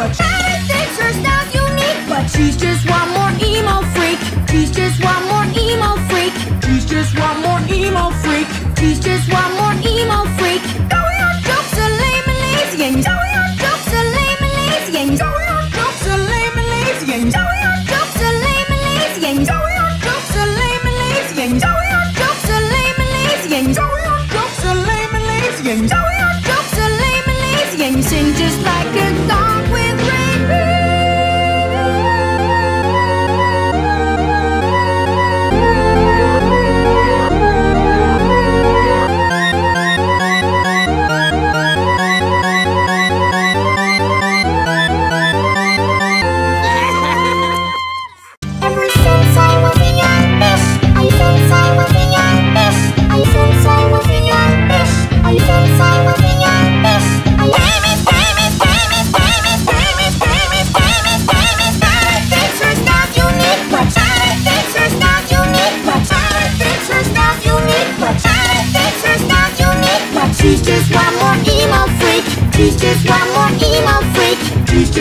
But everything's hers, not unique. But she's just one.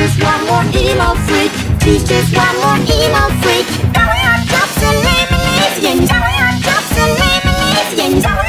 just one more emo freak. He's just one more emo freak. Down we are drops and lemonades, yeah. Down with your drops and yeah.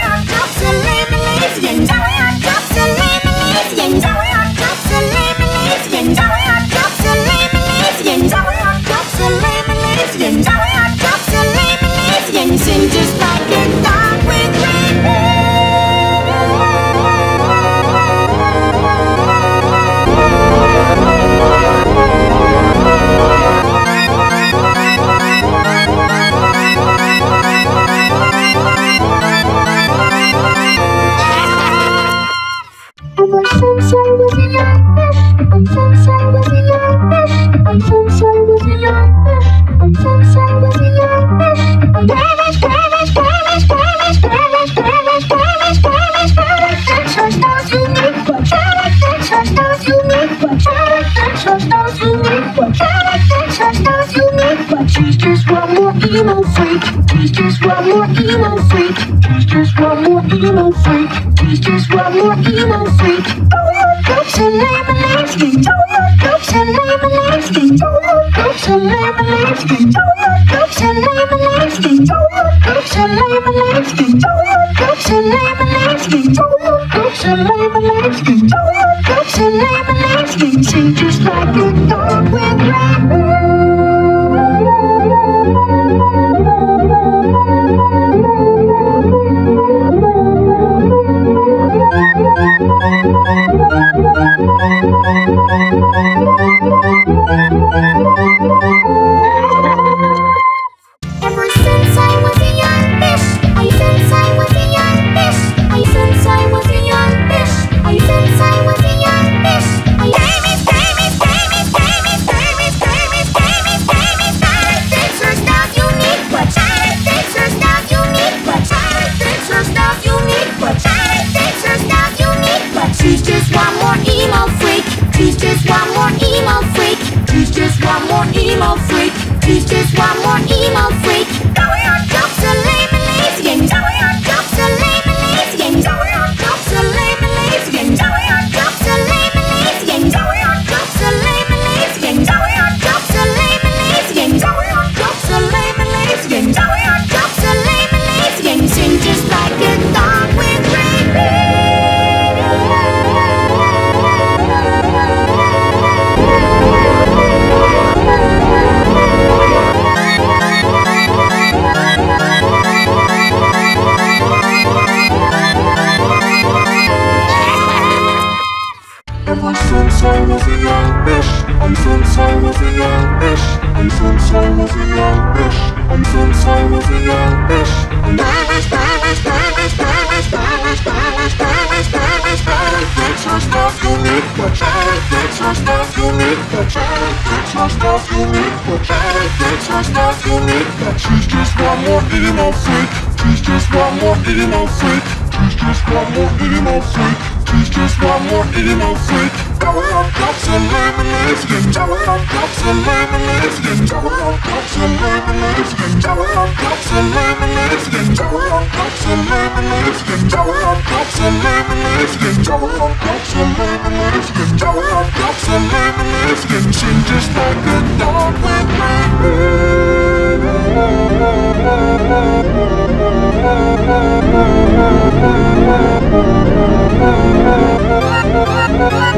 make one. That's what stars you make one. That's what stars you make one. She's just one more emo freak. She's just one more emo freak. She's just one more emo freak. She's just one more emo freak. Oh, cups and lemonades. Get all your cups and lemonades. Get all your cups and lemonades. Get all your cups and lemonades. Get all your cups and lemonades. Get all your cups and lemonades. Get all your cups and lemonades. Get all your cups and lemonades. Get sing just like a dog with rainbow. animal freak. Teachers just. She's just one more emo freak. She's just one more emo freak is just one more emo freak Going up, cops and lemon lifting Going up, cops and lemon lifting Going up, cops and lemon lifting Going up, cops and lemon lifting Going up, cops and lemon lifting Going up, cops and lemon lifting Going up, cops and lemon lifting Going cops and lemon lifting just like a dog with me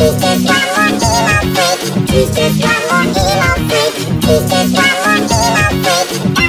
Twisted lemon in a fake Twisted lemon in a fake Twisted lemon in a fake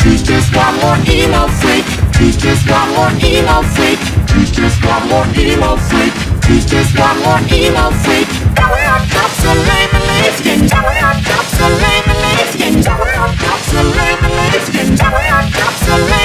She's just one more emo freak. She's just one more emo freak. She's just one more emo freak. She's just one more emo freak. Tell her I'm so lame and lazy. Tell her I'm not so lame. Absolutely, absolutely, absolutely.